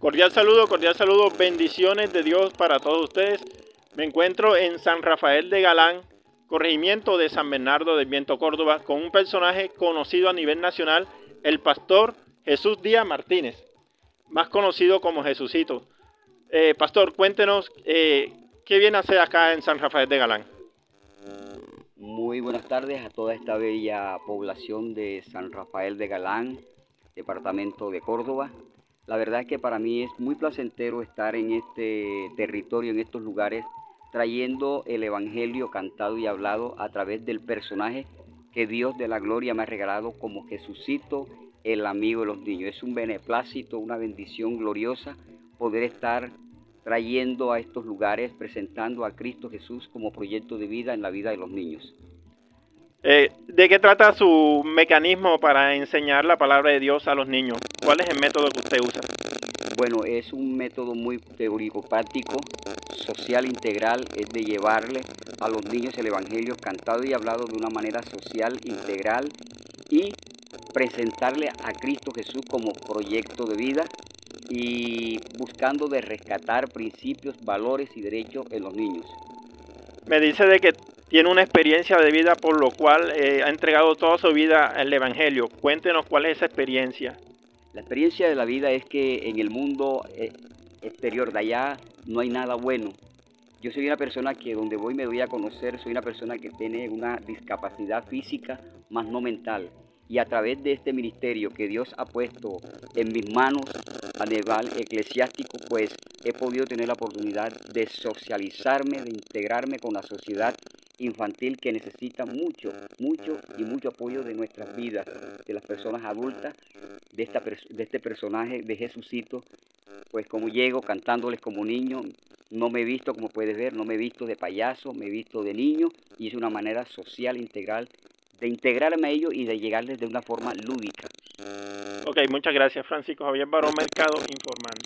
Cordial saludo, cordial saludo, bendiciones de Dios para todos ustedes. Me encuentro en San Rafael de Galán, corregimiento de San Bernardo del Viento Córdoba, con un personaje conocido a nivel nacional, el pastor Jesús Díaz Martínez, más conocido como Jesucito. Eh, pastor, cuéntenos eh, qué viene a hacer acá en San Rafael de Galán. Muy buenas tardes a toda esta bella población de San Rafael de Galán, departamento de Córdoba. La verdad es que para mí es muy placentero estar en este territorio, en estos lugares, trayendo el Evangelio cantado y hablado a través del personaje que Dios de la gloria me ha regalado como Jesucito, el amigo de los niños. Es un beneplácito, una bendición gloriosa poder estar trayendo a estos lugares, presentando a Cristo Jesús como proyecto de vida en la vida de los niños. Eh, ¿De qué trata su mecanismo para enseñar la palabra de Dios a los niños? ¿Cuál es el método que usted usa? Bueno, es un método muy teórico, práctico, social integral, es de llevarle a los niños el Evangelio cantado y hablado de una manera social integral y presentarle a Cristo Jesús como proyecto de vida y buscando de rescatar principios, valores y derechos en los niños. Me dice de que tiene una experiencia de vida por lo cual eh, ha entregado toda su vida al Evangelio. Cuéntenos cuál es esa experiencia. La experiencia de la vida es que en el mundo eh, exterior de allá no hay nada bueno. Yo soy una persona que donde voy me doy a conocer, soy una persona que tiene una discapacidad física, más no mental y a través de este ministerio que Dios ha puesto en mis manos a nivel eclesiástico, pues he podido tener la oportunidad de socializarme, de integrarme con la sociedad infantil que necesita mucho, mucho y mucho apoyo de nuestras vidas, de las personas adultas, de, esta, de este personaje de Jesucito, pues como llego cantándoles como niño, no me he visto, como puedes ver, no me he visto de payaso, me he visto de niño y es una manera social integral de integrarme a ellos y de llegarles de una forma lúdica. Ok, muchas gracias Francisco Javier Barón Mercado informando.